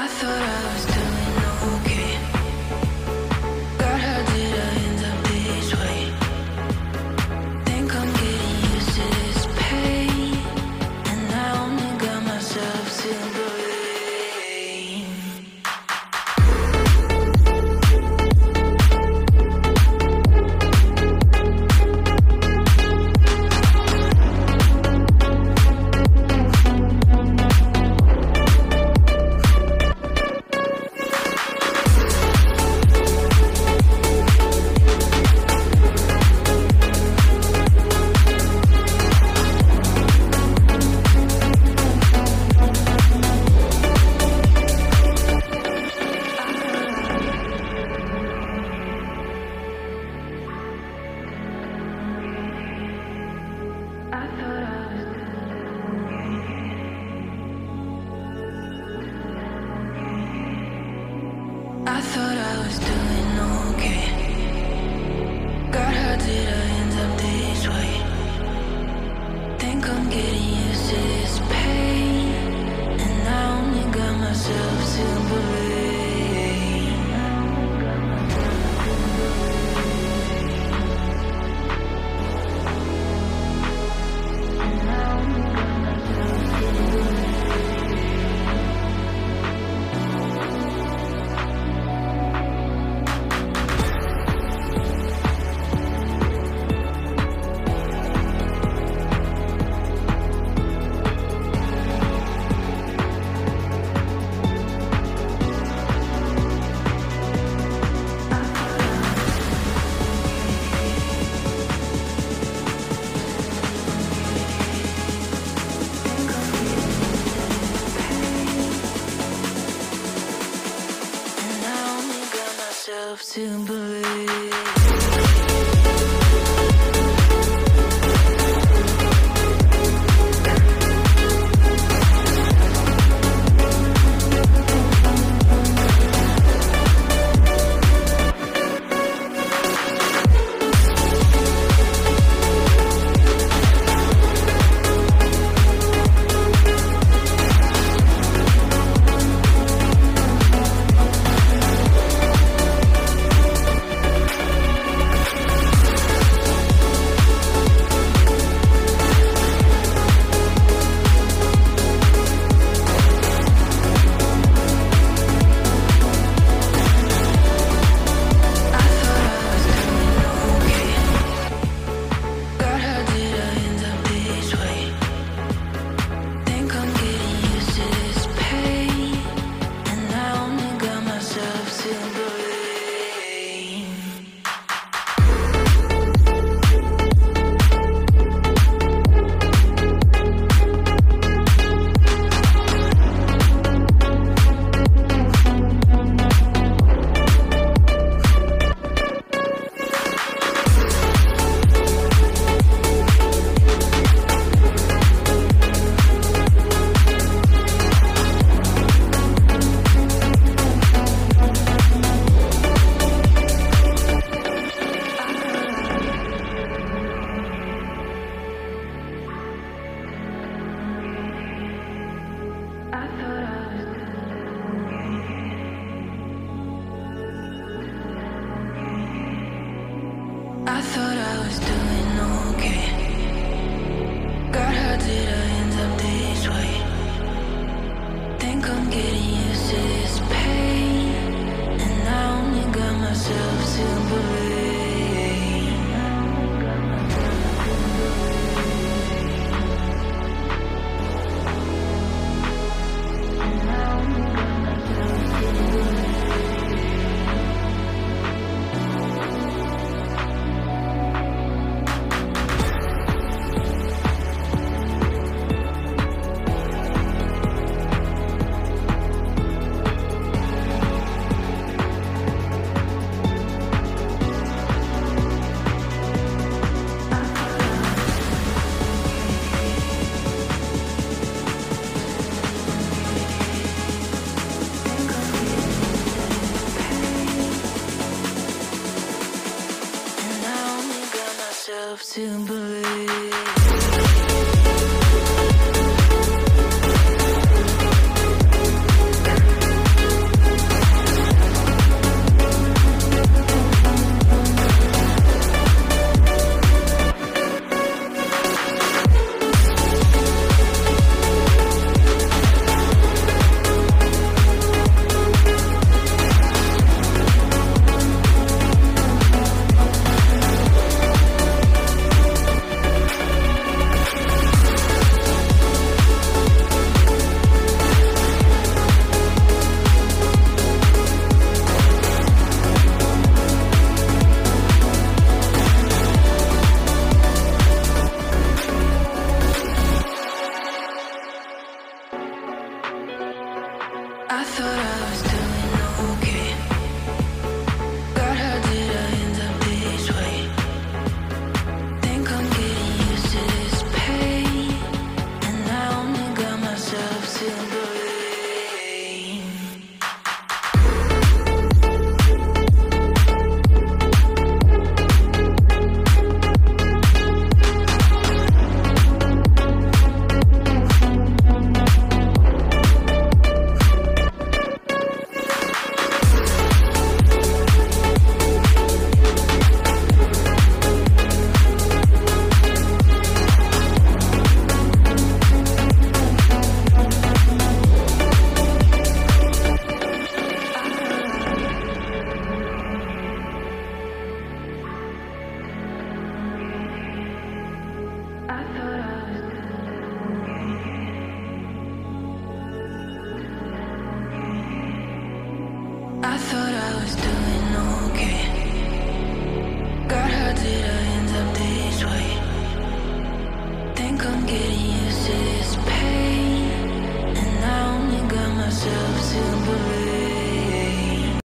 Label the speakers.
Speaker 1: I thought I was I thought I was doomed myself to believe. I was doing okay. to believe.